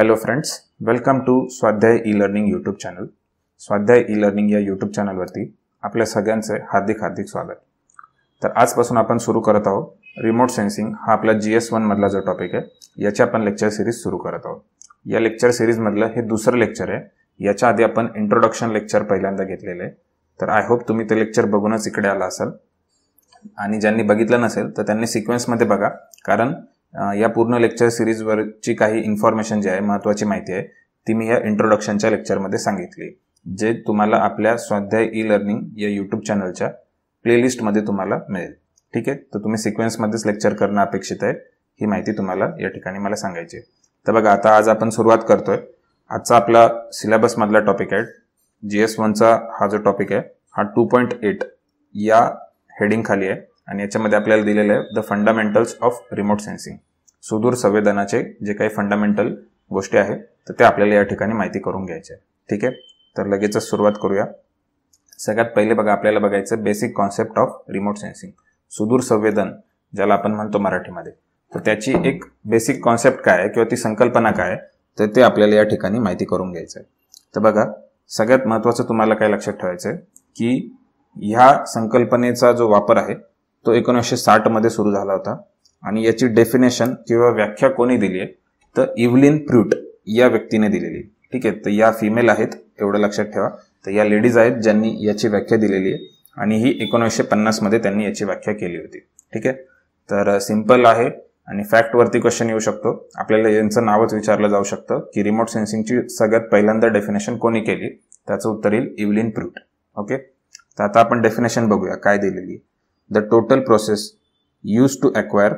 Hello friends welcome to Swadhyay e learning YouTube channel Swadhyay e learning या YouTube चॅनलवरती आपल्या सगळ्यांचे हार्दिक हार्दिक स्वागत. तर आजपासून आपण सुरू करत आहोत. रिमोट सेन्सिंग हा आपला जी एस वनमधला जो टॉपिक आहे याची आपण लेक्चर सिरीज सुरू करत आहोत. या लेक्चर सिरीजमधलं हे दुसरं लेक्चर आहे. याच्या आधी आपण इंट्रोडक्शन लेक्चर पहिल्यांदा घेतलेलं आहे. तर आय होप तुम्ही ते लेक्चर बघूनच इकडे आला असाल. आणि ज्यांनी बघितलं नसेल तर त्यांनी सिक्वेन्समध्ये बघा. कारण या पूर्ण लेक्चर सिरीजवरची काही इन्फॉर्मेशन जी आहे महत्त्वाची माहिती आहे ती मी या इंट्रोडक्शनच्या लेक्चरमध्ये सांगितली. जे तुम्हाला आपल्या स्वाध्याय ई लर्निंग या यूट्यूब चॅनलच्या प्लेलिस्टमध्ये तुम्हाला मिळेल. ठीक आहे? तर तुम्ही सिक्वेन्समध्येच लेक्चर करणं अपेक्षित आहे. ही माहिती तुम्हाला या ठिकाणी मला सांगायची आहे. तर बघा आता आज आपण सुरुवात करतोय. आजचा आपला सिलेबसमधला टॉपिक आहे. जी एस वनचा हा जो टॉपिक आहे हा टू पॉईंट एट या हेडिंग खाली आहे. आणि याच्यामध्ये आपल्याला दिलेलं आहे the fundamentals of remote sensing सुदूर संवेदनाचे जे काही फंडामेंटल गोष्टी आहेत तर ते आपल्याला या ठिकाणी माहिती करून घ्यायचे आहे. ठीक आहे? तर लगेचच सुरुवात करूया. सगळ्यात पहिले बघा आपल्याला बघायचं basic concept of remote sensing सुदूर संवेदन ज्याला आपण म्हणतो मराठीमध्ये. तर त्याची एक बेसिक कॉन्सेप्ट काय आहे किंवा ती संकल्पना काय आहे तर ते आपल्याला या ठिकाणी माहिती करून घ्यायचं आहे. तर बघा सगळ्यात महत्त्वाचं तुम्हाला काय लक्षात ठेवायचं आहे की ह्या संकल्पनेचा जो वापर आहे तो एकोणीसशे साठमध्ये सुरू झाला होता. आणि याची डेफिनेशन किंवा व्याख्या कोणी दिली आहे? तर इव्हलिन प्रूट या व्यक्तीने दिलेली आहे. ठीक आहे? तर या फिमेल आहेत एवढं लक्षात ठेवा. तर या लेडीज आहेत ज्यांनी याची व्याख्या दिलेली आहे. आणि ही एकोणीसशे पन्नासमध्ये त्यांनी याची व्याख्या केली होती. ठीक आहे? तर सिंपल आहे आणि फॅक्टवरती क्वेश्चन येऊ शकतो. आपल्याला यांचं नावच विचारलं जाऊ शकतं की रिमोट सेन्सिंगची सगळ्यात पहिल्यांदा डेफिनेशन कोणी केली? त्याचं उत्तर येईल इव्हलिन प्रूट. ओके? तर आता आपण डेफिनेशन बघूया. काय दिलेली the total process use to acquire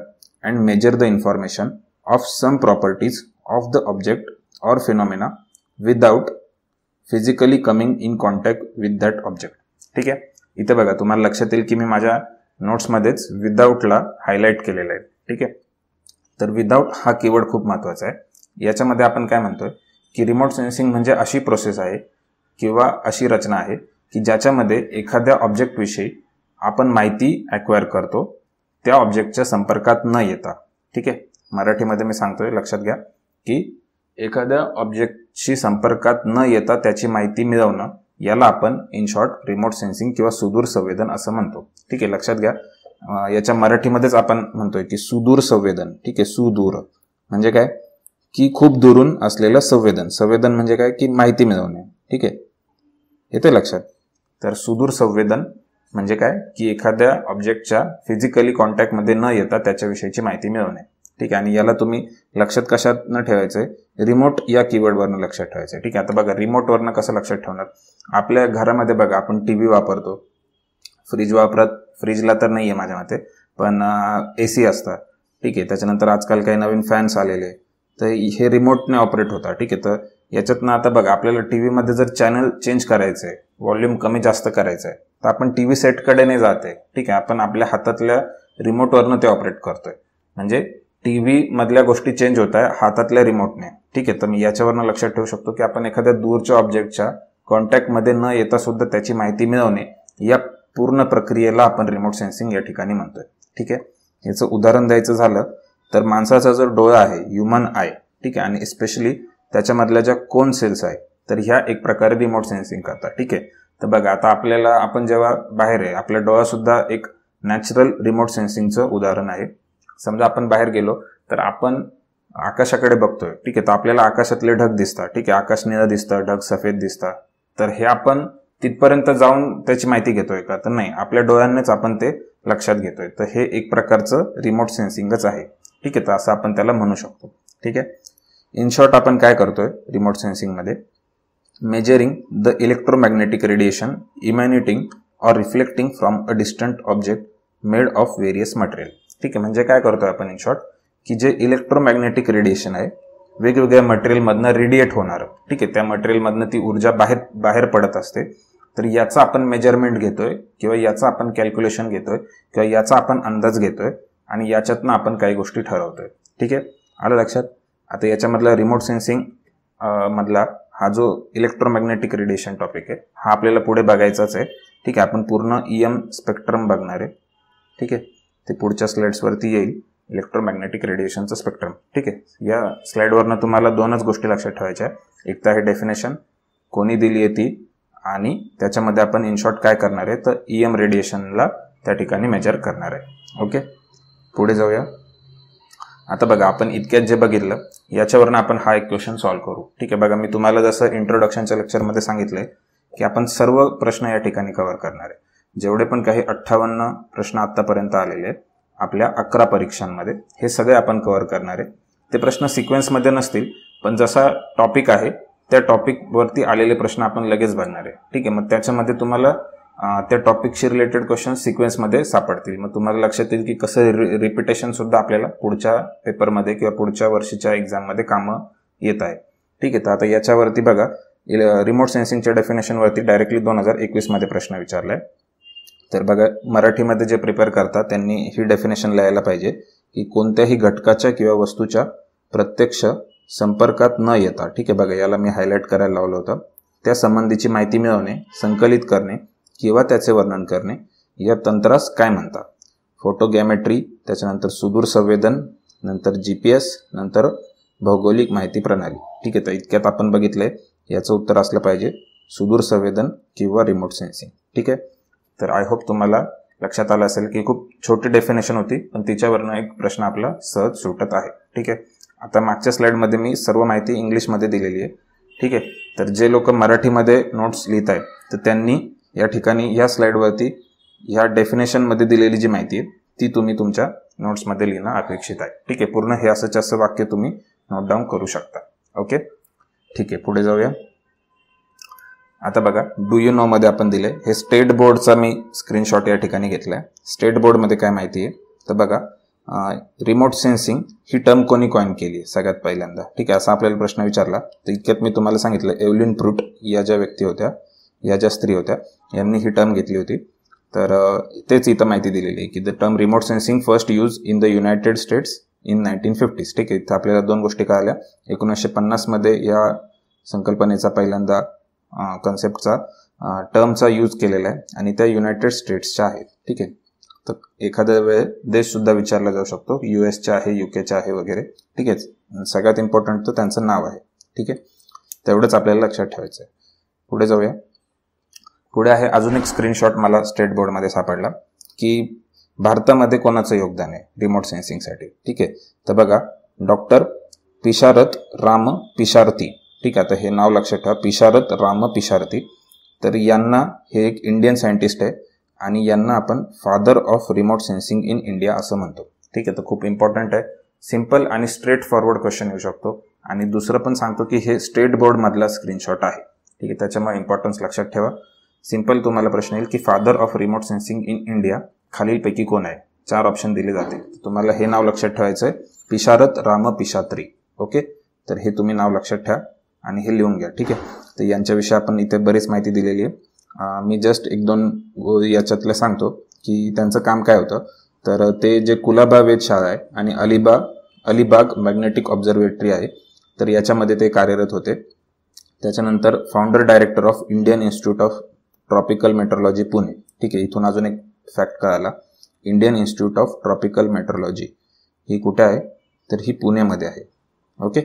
and measure the information of some properties of the object or phenomena without physically coming in contact with that object. ठीक आहे? इथे बघा तुम्हाला लक्षात येईल की मी माझ्या नोट्समध्येच विदाऊटला हायलाईट केलेलं आहे. ठीक आहे? तर विदाऊट हा कीवर्ड खूप महत्त्वाचा आहे. याच्यामध्ये आपण काय म्हणतोय की रिमोट सेन्सिंग म्हणजे अशी प्रोसेस आहे किंवा अशी रचना आहे की ज्याच्यामध्ये एखाद्या ऑब्जेक्टविषयी आपण माहिती ॲक्वायर करतो त्या ऑब्जेक्टच्या संपर्कात न येता. ठीक आहे? मराठीमध्ये मी सांगतोय लक्षात घ्या की एखाद्या ऑब्जेक्टशी संपर्कात न येता त्याची माहिती मिळवणं याला आपण इन शॉर्ट रिमोट सेन्सिंग किंवा सुदूर संवेदन असं म्हणतो. ठीक आहे? लक्षात घ्या. याच्या मराठीमध्येच आपण म्हणतोय की सुदूर संवेदन. ठीक आहे? सुदूर. म्हणजे काय? की खूप दुरून असलेलं संवेदन. संवेदन म्हणजे काय? की माहिती मिळवणे. ठीक आहे? येते लक्षात? तर सुदूर संवेदन म्हणजे काय? की एखाद्या ऑब्जेक्टच्या फिजिकली कॉन्टॅक्टमध्ये न येता त्याच्याविषयीची माहिती मिळवणे. ठीक आहे? आणि याला तुम्ही लक्षात कशात न ठेवायचंय? रिमोट या कीवर्डवरनं लक्षात ठेवायचं ठीक आहे? आता बघा रिमोटवरनं कसं लक्षात ठेवणार? आपल्या घरामध्ये बघा आपण टी व्ही वापरतो. फ्रीज वापरत फ्रीजला तर नाही आहे माझ्या मते पण ए सी असतं. ठीक आहे? त्याच्यानंतर आजकाल काही नवीन फॅन्स आलेले. तर हे रिमोटने ऑपरेट होतात. ठीक आहे? तर याच्यातनं आता बघा आपल्याला टी व्हीमध्ये जर चॅनल चेंज करायचं आहे व्हॉल्यूम कमी जास्त करायचं आहे तर आपण टी व्ही सेटकडे नाही जाते. ठीक आहे आपण आपल्या हातातल्या रिमोटवरनं ते ऑपरेट करतोय. म्हणजे टी व्ही मधल्या गोष्टी चेंज होत आहे हातातल्या रिमोटने. ठीक आहे तर मी याच्यावरनं लक्षात ठेवू शकतो की आपण एखाद्या दूरच्या ऑब्जेक्टच्या कॉन्टॅक्टमध्ये न येता सुद्धा त्याची माहिती मिळवणे या पूर्ण प्रक्रियेला आपण रिमोट सेन्सिंग या ठिकाणी म्हणतोय. ठीक आहे याचं उदाहरण द्यायचं झालं तर माणसाचा जर डोळा आहे ह्युमन आय ठीक आहे आणि स्पेशली त्याच्यामधल्या ज्या कोन सेल्स आहे तर ह्या एक प्रकारे रिमोट सेन्सिंग करतात. ठीक आहे? तर बघा आता आपल्याला आपण जेव्हा बाहेर आहे आपला डोळासुद्धा एक नॅचरल रिमोट सेन्सिंगचं उदाहरण आहे. समजा आपण बाहेर गेलो तर आपण आकाशाकडे बघतोय. ठीक आहे? तर आपल्याला आकाशातले ढग दिसतात. ठीक आहे? आकाश निळं दिसतं ढग सफेद दिसतात. तर हे आपण तिथपर्यंत जाऊन त्याची माहिती घेतोय का? तर नाही. आपल्या डोळ्यांनीच आपण ते लक्षात घेतोय. तर हे एक प्रकारचं रिमोट सेन्सिंगच आहे. ठीक आहे? तर असं आपण त्याला म्हणू शकतो. ठीक आहे? इन शॉर्ट आपण काय करतोय? Remote सेन्सिंगमध्ये measuring the electromagnetic radiation emanating or reflecting from a distant object made of various material ठीक आहे म्हणजे काय करतोय आपण इन शॉर्ट की जे इलेक्ट्रोमॅग्नेटिक रेडिएशन आहे वेगवेगळ्या मटेरियलमधनं रेडिएट होणार. ठीक आहे त्या मटेरियलमधनं ती ऊर्जा बाहेर बाहेर पडत असते. तर याचं आपण मेजरमेंट घेतोय किंवा याचं आपण कॅल्क्युलेशन घेतोय किंवा याचा आपण अंदाज घेतोय आणि याच्यातनं आपण काही गोष्टी ठरवतोय. ठीक आहे? आलं लक्षात? आता याच्यामधला रिमोट सेन्सिंग मधला हा जो इलेक्ट्रोमॅग्नेटिक रेडिएशन टॉपिक आहे हा आपल्याला पुढे बघायचाच आहे. ठीक आहे आपण पूर्ण ई एम स्पेक्ट्रम बघणार आहे. ठीक आहे ते पुढच्या स्लाइड्सवरती येईल इलेक्ट्रोमॅग्नेटिक रेडिएशनचं स्पेक्ट्रम ठीक आहे या स्लाईडवरनं तुम्हाला दोनच गोष्टी लक्षात ठेवायच्या एक तर आहे डेफिनेशन कोणी दिली आहे ती आणि त्याच्यामध्ये आपण इन शॉर्ट काय करणार आहे तर ई एम रेडिएशनला त्या ठिकाणी मेजर करणार आहे. ओके पुढे जाऊया. आता बघा आपण इतक्यात जे बघितलं याच्यावरनं आपण हा एक क्वेश्चन सॉल्व्ह करू. ठीक आहे बघा मी तुम्हाला जसं इंट्रोडक्शनच्या लेक्चरमध्ये सांगितलंय की आपण सर्व प्रश्न या ठिकाणी कव्हर करणार आहे. जेवढे पण काही अठ्ठावन्न प्रश्न आत्तापर्यंत आलेले आहेत आपल्या अकरा परीक्षांमध्ये हे सगळे आपण कव्हर करणार आहे. ते प्रश्न सिक्वेन्समध्ये नसतील पण जसा टॉपिक आहे त्या टॉपिकवरती आलेले प्रश्न आपण लगेच बघणार आहे. ठीक आहे मग त्याच्यामध्ये तुम्हाला त्या टॉपिकशी रिलेटेड क्वेश्चन सिक्वेन्समध्ये सापडतील. मग तुम्हाला लक्षात येईल की कसं रि रिपिटेशन सुद्धा आपल्याला पुढच्या पेपरमध्ये किंवा पुढच्या वर्षीच्या एक्झाममध्ये कामं येत आहे. ठीक आहे तर आता याच्यावरती बघा. रिमोट सेन्सिंगच्या डेफिनेशनवरती डायरेक्टली दोन हजार एकवीसमध्ये प्रश्न विचारला आहे तर बघा मराठीमध्ये जे प्रिपेअर करतात त्यांनी ही डेफिनेशन लिहायला पाहिजे की कोणत्याही घटकाच्या किंवा वस्तूच्या प्रत्यक्ष संपर्कात न येता ठीक आहे बघा याला मी हायलाईट करायला लावलं होतं. त्या संबंधीची माहिती मिळवणे संकलित करणे किंवा त्याचे वर्णन करणे या तंत्रास काय म्हणतात? फोटोगॅमेट्री त्याच्यानंतर सुदूर संवेदन नंतर जी पी एस नंतर भौगोलिक माहिती प्रणाली. ठीक आहे तर इतक्यात आपण बघितलंय याचं उत्तर असलं पाहिजे सुदूर संवेदन किंवा रिमोट सेन्सिंग ठीक आहे? तर आय होप तुम्हाला लक्षात आलं असेल की खूप छोटी डेफिनेशन होती पण तिच्यावरनं एक प्रश्न आपला सहज सुटत आहे. ठीक आहे? आता मागच्या स्लाईडमध्ये मी सर्व माहिती इंग्लिशमध्ये दिलेली आहे. ठीक आहे? तर जे लोक मराठीमध्ये नोट्स लिहित आहेत तर त्यांनी या ठिकाणी या स्लाईडवरती ह्या डेफिनेशनमध्ये दिलेली जी माहिती आहे ती तुम्ही तुमच्या नोट्समध्ये लिहिणं अपेक्षित आहे. ठीक आहे पूर्ण हे असंच असं वाक्य तुम्ही नोट डाऊन करू शकता. ओके ठीक आहे पुढे जाऊया. आता बघा डू यू नो मध्ये आपण दिले हे स्टेट बोर्डचा मी स्क्रीनशॉट या ठिकाणी घेतलाय. स्टेट बोर्डमध्ये काय माहिती आहे? तर बघा रिमोट सेन्सिंग ही टर्म कोणी कॉइन केली सगळ्यात पहिल्यांदा. ठीक आहे असा आपल्याला प्रश्न विचारला. तर इतक्यात मी तुम्हाला सांगितलं एव्हलिन प्रूट या ज्या व्यक्ती होत्या या ज्या स्त्री होत्या यांनी ही टर्म घेतली होती. तर तेच इथं माहिती दिलेली आहे की the term remote sensing first use in the United States in nineteen fifties ठीक आहे इथं आपल्याला दोन गोष्टी कळाल्या. एकोणीसशे पन्नासमध्ये या संकल्पनेचा पहिल्यांदा कन्सेप्टचा टर्मचा यूज केलेला आहे आणि त्या युनायटेड स्टेट्सच्या आहेत. ठीक आहे तर एखाद्या वेळ देशसुद्धा विचारला जाऊ शकतो यू एसच्या आहे यू केच्या आहे वगैरे. ठीक आहे सगळ्यात इम्पॉर्टंट तर त्यांचं नाव आहे. ठीक आहे तेवढंच आपल्याला लक्षात ठेवायचं आहे पुढे जाऊया. पुढे आहे अजून एक स्क्रीनशॉट मला स्टेट बोर्डमध्ये सापडला की भारतामध्ये कोणाचं योगदान आहे रिमोट सेन्सिंगसाठी ठीक आहे? तर बघा डॉक्टर पिशारत राम पिशारती. ठीक आहे? आता हे नाव लक्षात ठेवा. पिशारत राम पिशारती. तर यांना हे एक इंडियन सायंटिस्ट आहे आणि यांना आपण father of remote sensing in India असं म्हणतो. ठीक आहे? तर खूप इम्पॉर्टंट आहे. सिंपल आणि स्ट्रेट फॉरवर्ड क्वेश्चन येऊ शकतो. आणि दुसरं पण सांगतो की हे स्टेट बोर्डमधला स्क्रीनशॉट आहे. ठीक आहे? त्याच्यामुळे इम्पॉर्टन्स लक्षात ठेवा. सिंपल तुम्हाला प्रश्न येईल की father of remote sensing in India खालीलपैकी कोण आहे? चार ऑप्शन दिले जाते तुम्हाला हे नाव लक्षात ठेवायचं आहे पिशारत राम पिशात्री. ओके तर हे तुम्ही नाव लक्षात ठेवा आणि हे लिहून घ्या. ठीक आहे? तर यांच्याविषयी आपण इथे बरीच माहिती दिलेली आहे. मी जस्ट एक दोन याच्यातलं सांगतो की त्यांचं काम काय होतं? तर ते जे कुलाबा वेधशाळा आहे आणि अलिबाग अलिबाग मॅग्नेटिक ऑब्झर्वेटरी आहे. तर याच्यामध्ये ते कार्यरत होते. त्याच्यानंतर founder director of Indian Institute of Tropical Meteorology Pune. ठीक आहे इथून अजून एक फॅक्ट कळाला. Indian Institute of Tropical Meteorology ही कुठे आहे? तर ही पुण्यामध्ये आहे. ओके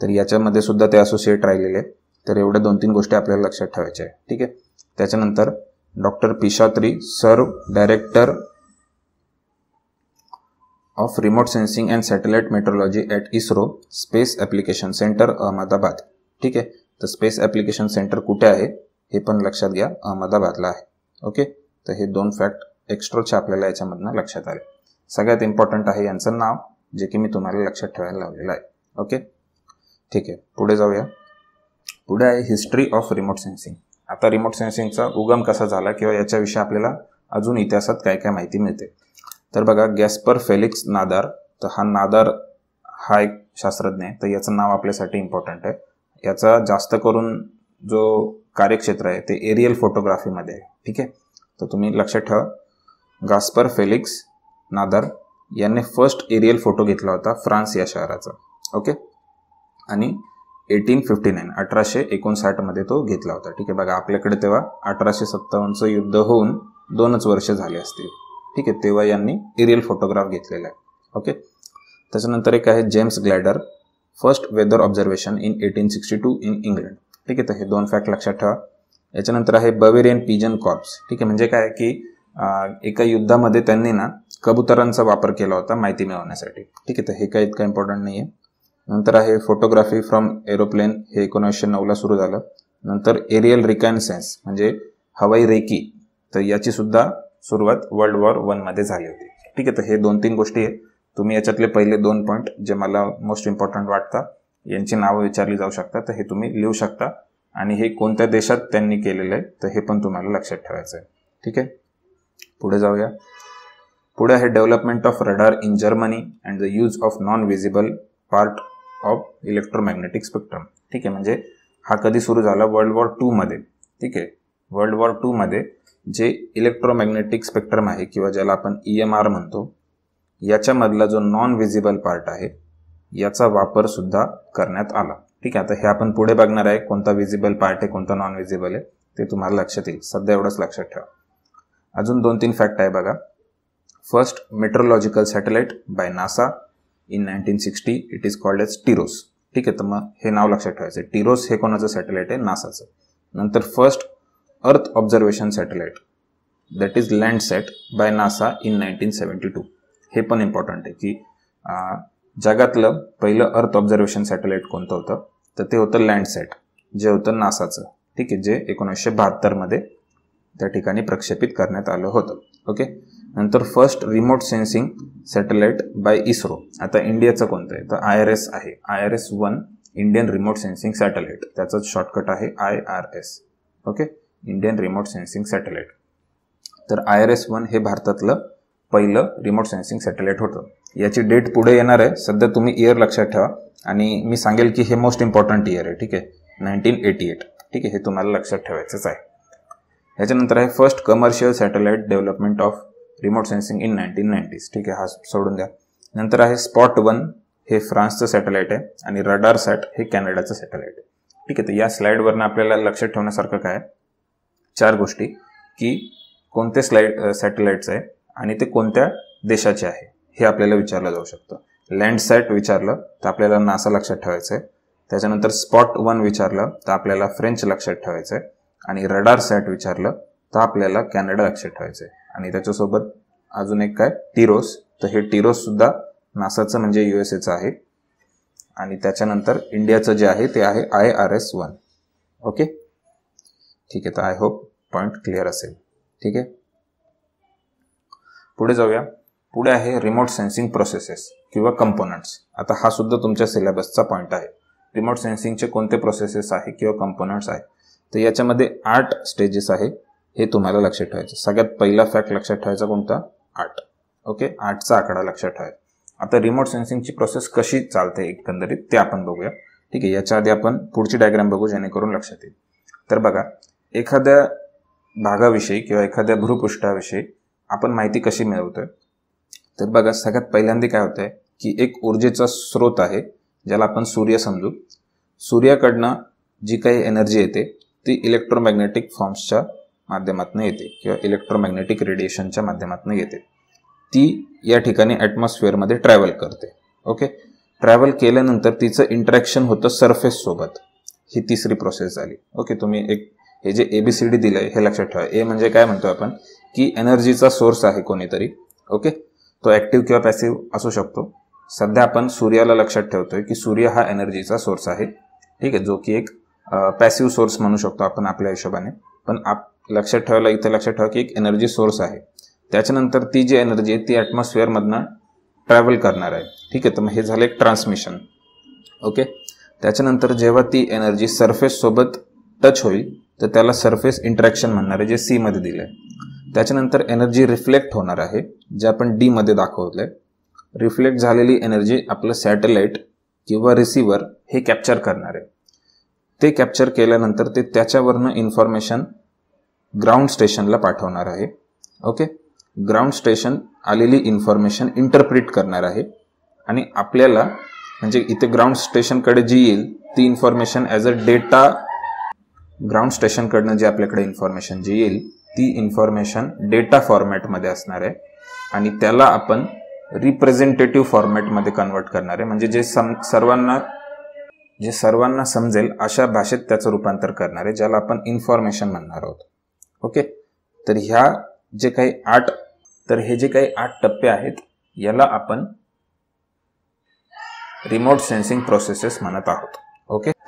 तर याच्यामध्ये सुद्धा ते असोसिएट राहिलेले तर एवढ्या दोन तीन गोष्टी आपल्याला लक्षात ठेवायच्या आहे ठीक आहे? त्याच्यानंतर डॉक्टर पिशात्री सर्व director of remote sensing and satellite meteorology at ISRO space application centre Ahmedabad ठीक आहे? तर स्पेस ॲप्लिकेशन सेंटर कुठे आहे? हे पण लक्षात घ्या अहमदाबादला आहे. ओके? तर हे दोन फॅक्ट एक्स्ट्रोचे आपल्याला याच्यामधनं लक्षात आले. सगळ्यात इम्पॉर्टंट आहे यांचं नाव जे की मी तुम्हाला लक्षात ठेवायला लावलेलं आहे. ओके? ठीक आहे. पुढे जाऊया. पुढे आहे हिस्ट्री ऑफ रिमोट सेन्सिंग आता रिमोट सेन्सिंगचा उगम कसा झाला किंवा याच्याविषयी आपल्याला अजून इतिहासात काय काय माहिती मिळते? तर बघा गॅस्पर फेलिक्स नादार तर हा नादार हा एक शास्त्रज्ञ आहे. तर याचं नाव आपल्यासाठी इम्पॉर्टंट आहे. याचा जास्त करून जो कार्यक्षेत्र आहे ते एरियल फोटोग्राफीमध्ये आहे. ठीक आहे? तर तुम्ही लक्षात ठेवा. गास्पर फेलिक्स नादार यांनी फर्स्ट एरियल फोटो घेतला होता फ्रान्स या शहराचा. ओके आणि एटीन फिफ्टी नाईन अठराशे एकोणसाठमध्ये तो घेतला होता. ठीक आहे? बघा आपल्याकडे तेव्हा अठराशे सत्तावन्नचं युद्ध होऊन दोनच वर्ष झाले असतील. ठीक आहे? तेव्हा यांनी एरियल फोटोग्राफ घेतलेला आहे. ओके त्याच्यानंतर एक आहे James Glaisher first weather observation in eighteen sixty two in England ठीक आहे तर हे दोन फॅक्ट लक्षात ठेवा. याच्यानंतर आहे बवेरियन पिजन कॉर्प्स. ठीक आहे म्हणजे काय की एका युद्धामध्ये त्यांनी ना कबुतरांचा वापर केला होता माहिती मिळवण्यासाठी. ठीक आहे तर हे काय इतकं इम्पॉर्टंट नाही आहे नंतर आहे फोटोग्राफी फ्रॉम एरोप्लेन हे एकोणीसशे नऊला सुरू झालं. नंतर एरियल रिकॅनसेन्स म्हणजे हवाई रेकी तर याची सुद्धा सुरुवात वर्ल्ड वॉर वनमध्ये झाली होती. ठीक आहे तर हे दोन तीन गोष्टी आहे तुम्ही याच्यातले पहिले दोन पॉईंट जे मला मोस्ट इम्पॉर्टंट वाटतात यांची नावं विचारली जाऊ शकतात तर हे तुम्ही लिहू शकता. आणि हे कोणत्या देशात त्यांनी केलेलं आहे तर हे पण तुम्हाला लक्षात ठेवायचं आहे. ठीक आहे? पुढे जाऊया. पुढे आहे development of radar in Germany and the use of non visible part of electromagnetic spectrum ठीक आहे म्हणजे हा कधी सुरू झाला? वर्ल्ड वॉर टूमध्ये ठीक आहे? वर्ल्ड वॉर टूमध्ये जे इलेक्ट्रोमॅग्नेटिक स्पेक्ट्रम आहे किंवा ज्याला आपण ई एम आर म्हणतो याच्यामधला जो नॉन विजिबल पार्ट आहे याचा वापर सुद्धा करण्यात आला. ठीक आहे आता हे आपण पुढे बघणार आहे कोणता विजिबल पार्ट आहे कोणता नॉन विजिबल आहे ते तुम्हाला लक्षात येईल. सध्या एवढंच लक्षात ठेवा. अजून दोन तीन फॅक्ट आहे बघा. First meteorological satellite by NASA in nineteen sixty it is called as TIROS ठीक आहे तर मग हे नाव लक्षात ठेवायचं टिरोस हे कोणाचं सॅटेलाइट आहे? नासाचं नंतर first earth observation satellite that is Landsat by NASA in nineteen seventy two हे पण इम्पॉर्टंट आहे की जगातलं पहिलं अर्थ ऑब्झर्वेशन सॅटेलाइट कोणतं होतं? तर ते होतं लँडसेट जे होतं नासाचं ठीक आहे जे एकोणीसशे बहात्तरमध्ये त्या ठिकाणी प्रक्षेपित करण्यात आलं होतं. ओके? नंतर first remote sensing satellite by ISRO आता इंडियाचं कोणतं आहे? तर आय आर एस आहे. I R S one Indian remote sensing satellite त्याचं शॉर्टकट आहे I R S okay? Indian remote sensing satellite तर आय आर एस वन हे भारतातलं पहिलं रिमोट सेन्सिंग सॅटेलाइट होतं. याची डेट पुढे येणार आहे. सध्या तुम्ही इयर लक्षात ठेवा. आणि मी सांगेल की हे मोस्ट इम्पॉर्टंट इयर आहे ठीक आहे? नाईन्टीन एटी एट ठीक आहे हे तुम्हाला लक्षात ठेवायचंच आहे. याच्यानंतर आहे first commercial satellite development of remote sensing in nineteen nineties ठीक आहे हा सोडून द्या. नंतर आहे स्पॉट वन हे फ्रान्सचं सॅटेलाइट आहे. आणि रडार सॅट हे कॅनडाचं सॅटेलाइट आहे. ठीक आहे तर या स्लाईडवरनं आपल्याला लक्षात ठेवण्यासारखं काय चार गोष्टी की कोणते स्लाईड सॅटेलाइट्स आहे आणि ते कोणत्या देशाचे आहे? हे आपल्याला विचारलं जाऊ शकतं. लँडसॅट विचारलं तर आपल्याला नासा लक्षात ठेवायचं आहे त्याच्यानंतर स्पॉट वन विचारलं तर आपल्याला फ्रेंच लक्षात ठेवायचं आहे आणि रडार सॅट विचारलं तर आपल्याला कॅनडा लक्षात ठेवायचं आहे आणि त्याच्यासोबत अजून एक काय? टिरोस तर हे टिरोस सुद्धा नासाचं म्हणजे यू एस एचं आहे. आणि त्याच्यानंतर इंडियाचं जे आहे ते आहे I R S one okay ठीक आहे तर आय होप पॉईंट क्लिअर असेल. ठीक आहे? पुढे जाऊया. पुढे आहे रिमोट सेन्सिंग प्रोसेसेस किंवा कंपोनंट्स आता हा सुद्धा तुमच्या सिलेबसचा पॉईंट आहे. रिमोट सेन्सिंगचे कोणते प्रोसेसेस आहे किंवा कंपोनंट्स आहे? तर याच्यामध्ये आठ स्टेजेस आहे हे तुम्हाला लक्षात ठेवायचं. सगळ्यात पहिला फॅक्ट लक्षात ठेवायचा कोणता? आठ. ओके आठचा आकडा लक्षात ठेवायचा. आता रिमोट सेन्सिंगची प्रोसेस कशी चालते एकंदरीत ते आपण बघूया. ठीक आहे? याच्या आधी आपण पुढची डायग्राम बघू जेणेकरून लक्षात येईल. तर बघा एखाद्या भागाविषयी किंवा एखाद्या भूपृष्ठाविषयी आपण माहिती कशी मिळवतोय? तर बघा सगळ्यात पहिल्यांदा काय होतंय की एक ऊर्जेचा स्रोत आहे ज्याला आपण सूर्य समजू. सूर्याकडनं जी काही एनर्जी येते ती इलेक्ट्रोमॅग्नेटिक फॉर्म्सच्या माध्यमातून येते किंवा इलेक्ट्रोमॅग्नेटिक रेडिएशनच्या माध्यमातून येते. ती या ठिकाणी ॲटमॉस्फिअरमध्ये ट्रॅव्हल करते. ओके ट्रॅव्हल केल्यानंतर तिचं इंटरॅक्शन होतं सरफेससोबत ही तिसरी प्रोसेस झाली. ओके तुम्ही एक हे जे ए बी सी डी दिलं आहे हे लक्षात ठेवा. ए म्हणजे काय म्हणतो आपण? की एनर्जीचा सोर्स आहे कोणीतरी. ओके तो ॲक्टिव्ह किंवा पॅसिव्ह असू शकतो. सध्या आपण सूर्याला लक्षात ठेवतोय की सूर्य हा एनर्जीचा सोर्स आहे. ठीक आहे जो की एक पॅसिव्ह सोर्स म्हणू शकतो आपण आपल्या हिशोबाने. पण आप लक्षात ठेवायला इथे लक्षात ठेवा की एक एनर्जी सोर्स आहे. त्याच्यानंतर ती जी एनर्जी आहे ती ॲटमॉस्फिअरमधनं ट्रॅव्हल करणार आहे. ठीक आहे तर मग हे झालं एक ट्रान्समिशन ओके त्याच्यानंतर जेव्हा ती एनर्जी सरफेस सोबत टच होईल तर त्याला सरफेस इंटरॅक्शन म्हणणार आहे जे सीमध्ये दिलं आहे त्याच्यानंतर एनर्जी रिफ्लेक्ट होणार आहे जे आपण डीमध्ये दाखवलं आहे रिफ्लेक्ट झालेली एनर्जी आपलं सॅटेलाइट किंवा रिसिव्हर हे कॅप्चर करणार आहे. ते कॅप्चर केल्यानंतर ते त्याच्यावरनं इन्फॉर्मेशन ग्राउंड स्टेशनला पाठवणार आहे. ओके ग्राउंड स्टेशन आलेली इन्फॉर्मेशन इंटरप्रिट करणार आहे. आणि आपल्याला म्हणजे इथे ग्राउंड स्टेशनकडे जी येईल ती information as a data ground स्टेशनकडनं जी आपल्याकडे इन्फॉर्मेशन जी येईल ती इन्फॉर्मेशन डेटा फॉर्मॅटमध्ये असणार आहे. आणि त्याला आपण रिप्रेझेंटेटिव्ह फॉर्मॅटमध्ये कन्वर्ट करणार आहे. म्हणजे जे सम सर्वांना जे सर्वांना समजेल अशा भाषेत त्याचं रूपांतर करणार आहे ज्याला आपण इन्फॉर्मेशन म्हणणार आहोत. ओके तर ह्या जे काही आठ तर हे जे काही आठ टप्पे आहेत याला आपण रिमोट सेन्सिंग प्रोसेसेस म्हणत आहोत.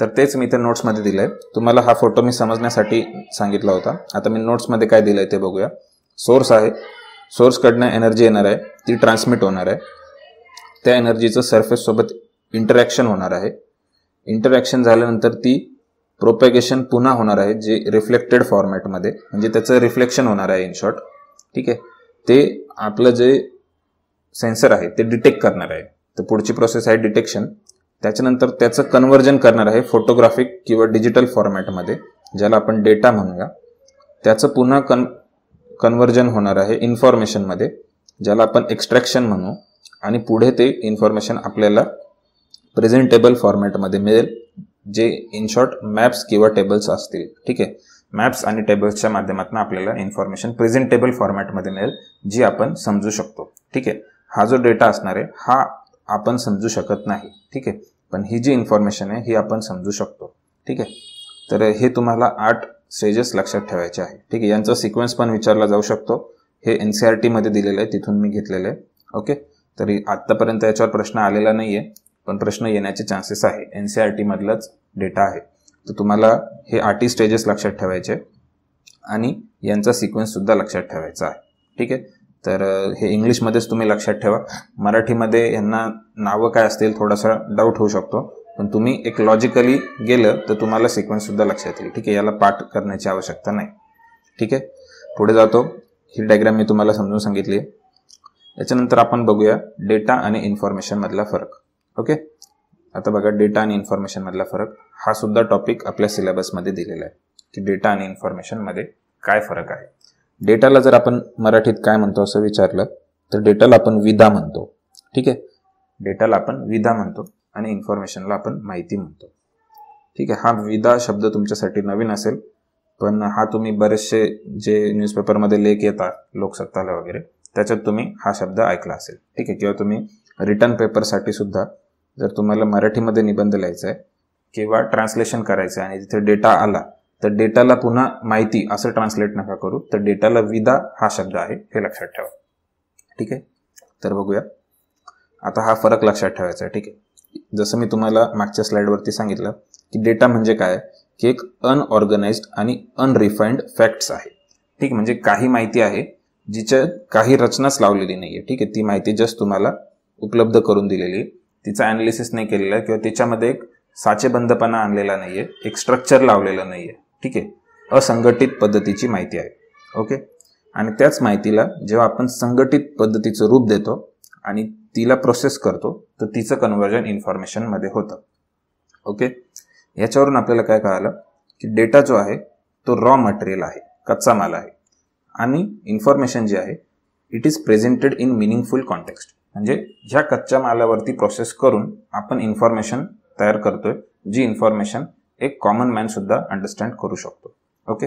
तर तेच मी इथे नोट्समध्ये दिलं आहे तुम्हाला हा फोटो मी समजण्यासाठी सांगितला होता. आता मी नोट्समध्ये काय दिलं आहे ते बघूया. सोर्स आहे. सोर्सकडनं एनर्जी येणार आहे. ती ट्रान्समिट होणार आहे. त्या एनर्जीचं सरफेससोबत इंटरॅक्शन होणार आहे. इंटरॅक्शन झाल्यानंतर ती प्रोपेगेशन पुन्हा होणार आहे जे रिफ्लेक्टेड फॉर्मॅटमध्ये म्हणजे त्याचं रिफ्लेक्शन होणार आहे इन शॉर्ट ठीक आहे? ते आपलं जे सेन्सर आहे ते डिटेक्ट करणार आहे. तर पुढची प्रोसेस आहे डिटेक्शन त्याच्यानंतर त्याचं कन्व्हर्जन करणार आहे फोटोग्राफिक किंवा डिजिटल फॉर्मॅटमध्ये ज्याला आपण डेटा म्हणूया. त्याचं पुन्हा कन कन्व्हर्जन होणार आहे इन्फॉर्मेशनमध्ये ज्याला आपण एक्स्ट्रॅक्शन म्हणू. आणि पुढे ते इन्फॉर्मेशन आपल्याला प्रेझेंटेबल फॉर्मॅटमध्ये मिळेल जे इन शॉर्ट मॅप्स किंवा टेबल्स असतील. ठीक आहे? मॅप्स आणि टेबल्सच्या माध्यमातून आपल्याला इन्फॉर्मेशन प्रेझेंटेबल फॉर्मॅटमध्ये मिळेल जी आपण समजू शकतो. ठीक आहे? हा जो डेटा असणार आहे हा आपण समजू शकत नाही. ठीक आहे? पण ही जी इन्फॉर्मेशन आहे ही आपण समजू शकतो. ठीक आहे? तर हे तुम्हाला आठ स्टेजेस लक्षात ठेवायचे आहे. ठीक आहे? यांचा सिक्वेन्स पण विचारला जाऊ शकतो. हे एन सी आर टीमध्ये दिलेलं आहे तिथून मी घेतलेलं आहे. ओके? तरी आत्तापर्यंत याच्यावर प्रश्न आलेला नाही आहे पण प्रश्न येण्याचे चान्सेस आहे. एन सी आर टीमधलाच डेटा आहे. तर तुम्हाला हे आठही स्टेजेस लक्षात ठेवायचे आणि यांचा सिक्वेन्ससुद्धा लक्षात ठेवायचा आहे. ठीक आहे? तर हे इंग्लिशमध्येच तुम्ही लक्षात ठेवा. मराठीमध्ये यांना नावं काय असतील थोडासा डाऊट होऊ शकतो. पण तुम्ही एक लॉजिकली गेलं तर तुम्हाला सिक्वेन्ससुद्धा लक्षात येईल. ठीक आहे याला पाठ करण्याची आवश्यकता नाही. ठीक आहे? पुढे जातो. ही डायग्राम मी तुम्हाला समजून सांगितली आहे. याच्यानंतर आपण बघूया डेटा आणि इन्फॉर्मेशनमधला फरक. ओके? आता बघा डेटा आणि इन्फॉर्मेशनमधला फरक. हा सुद्धा टॉपिक आपल्या सिलेबसमध्ये दिलेला आहे. की डेटा आणि इन्फॉर्मेशनमध्ये काय फरक आहे? डेटाला जर आपण मराठीत काय म्हणतो असं विचारलं तर डेटाला आपण विदा म्हणतो. ठीक आहे? डेटाला आपण विदा म्हणतो आणि इन्फॉर्मेशनला आपण माहिती म्हणतो. ठीक आहे? हा विदा शब्द तुमच्यासाठी नवीन असेल पण हा तुम्ही बरेचसे जे न्यूजपेपरमध्ये लेख येतात लोकसत्ताला वगैरे त्याच्यात तुम्ही हा शब्द ऐकला असेल. ठीक आहे? किंवा तुम्ही रिटर्न पेपरसाठी सुद्धा जर तुम्हाला मराठीमध्ये निबंध लिहायचा आहे किंवा ट्रान्सलेशन करायचं आहे आणि तिथे डेटा आला तर डेटाला पुन्हा माहिती असं ट्रान्सलेट नका करू. तर डेटाला विदा हा शब्द आहे हे लक्षात ठेवा. ठीक आहे? तर बघूया. आता हा फरक लक्षात ठेवायचा आहे ठीक आहे? जसं मी तुम्हाला मागच्या स्लाइडवरती सांगितलं की डेटा म्हणजे काय? की एक अनऑर्गनाइज्ड आणि अनरिफाईंड फॅक्ट्स आहे. ठीक म्हणजे काही माहिती आहे जिच्या काही रचनाच लावलेली नाही आहे ठीक आहे? ती माहिती जस्ट तुम्हाला उपलब्ध करून दिलेली आहे. तिचा ॲनालिसिस नाही केलेला किंवा त्याच्यामध्ये एक साचेबंदपणा आणलेला नाही आहे एक स्ट्रक्चर लावलेलं नाही आहे ठीक आहे? असंघटित पद्धतीची माहिती आहे. ओके? आणि त्याच माहितीला जेव्हा आपण संघटित पद्धतीचं रूप देतो आणि तिला प्रोसेस करतो तर तिचं कन्व्हर्जन इन्फॉर्मेशनमध्ये होतं. ओके? याच्यावरून आपल्याला काय कळालं? की डेटा जो आहे तो रॉ मटेरियल आहे कच्चा माल आहे. आणि इन्फॉर्मेशन जे आहे it is presented in meaningful context म्हणजे ह्या कच्च्या मालावरती प्रोसेस करून आपण इन्फॉर्मेशन तयार करतोय जी इन्फॉर्मेशन एक कॉमन मॅन सुद्धा अंडरस्टँड करू शकतो. ओके